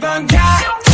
매번 같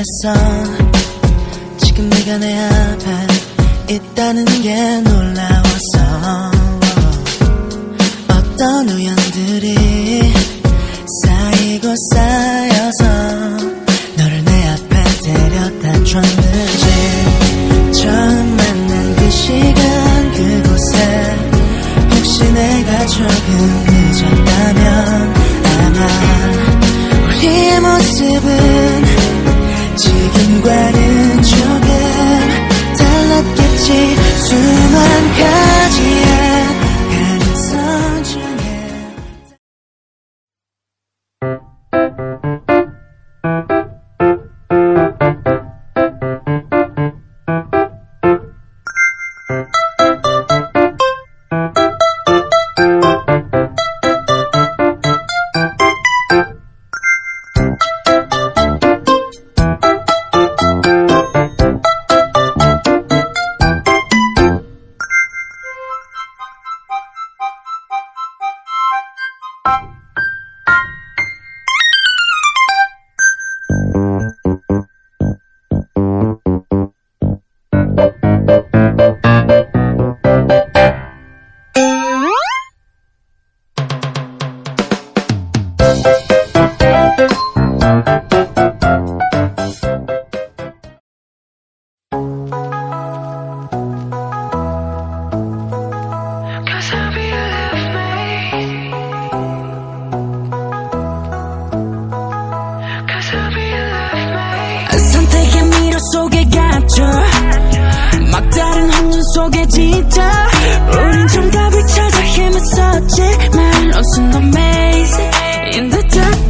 생각했어. 지금 네가 내 앞에 있다는 게 놀라웠어. 어떤 우연들이 쌓이고 쌓여서 너를 내 앞에 데려다 줬는지 처음 만난 그 시간 그곳에 혹시 내가 조금 늦었다면 아마 우리의 모습은 지금과는 조금 달랐겠지. 수만 가지 다른 혼돈 속에 지쳐 우린 정답을 찾아 헤맸었지만 Lost in the maze In the darkness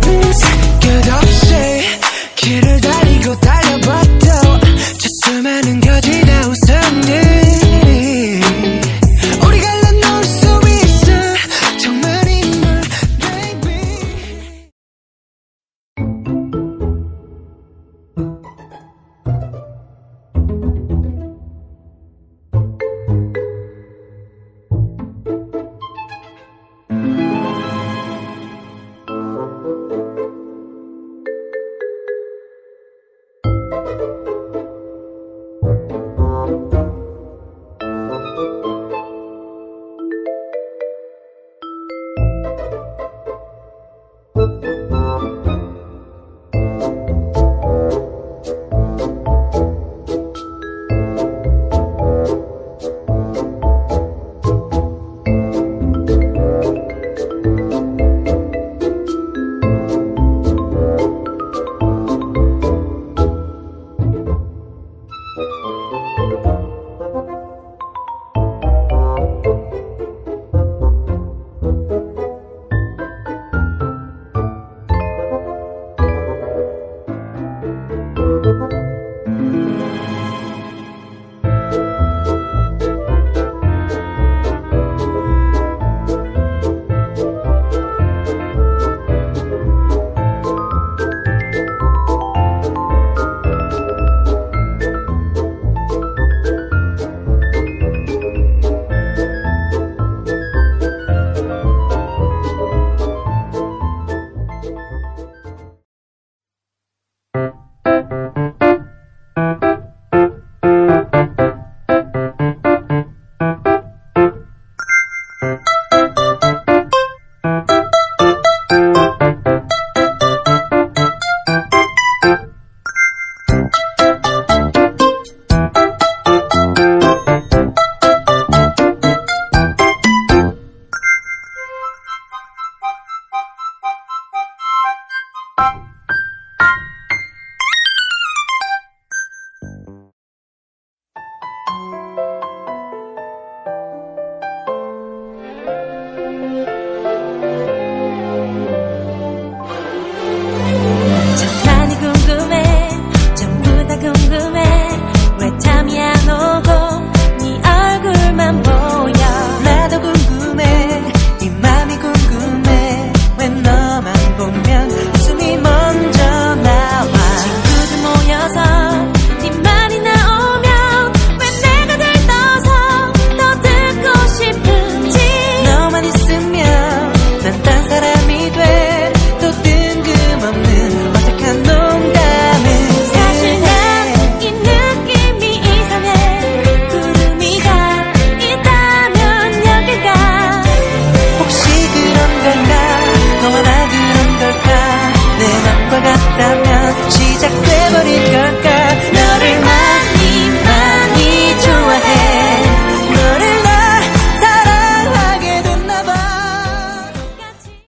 같다면 시작돼버릴 걸까?